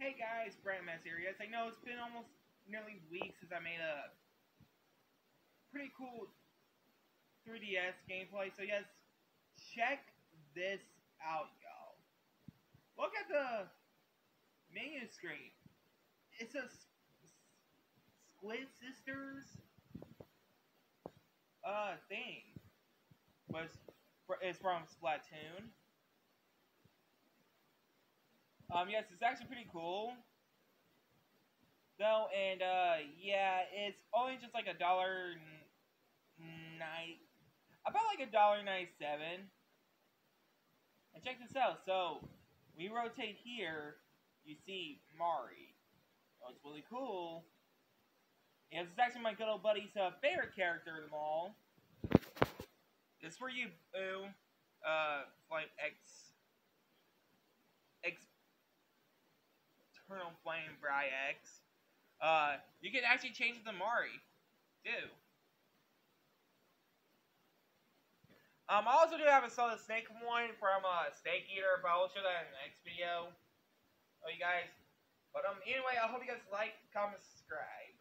Hey guys, Brett Mess here. Yes, I know it's been almost nearly a week since I made a pretty cool 3DS gameplay. So yes, check this out, y'all. Look at the menu screen. It's a Squid Sisters uh thing. But it's from Splatoon. Um, yes, it's actually pretty cool. Though, and uh, yeah, it's only just like a dollar nine, about like a dollar ninety-seven. And check this out. So we rotate here, you see Marie. Oh, it's really cool. And this is actually my good old buddy's uh, favorite character of them all. This for you, Boo. Uh, Flame Eternal Flame Bry X. Uh, you can actually change the Marie, too. Um, I also do have a solid snake one from uh, Snake Eater, but I'll show that in the next video. Oh, you guys. But um, anyway, I hope you guys like, comment, subscribe.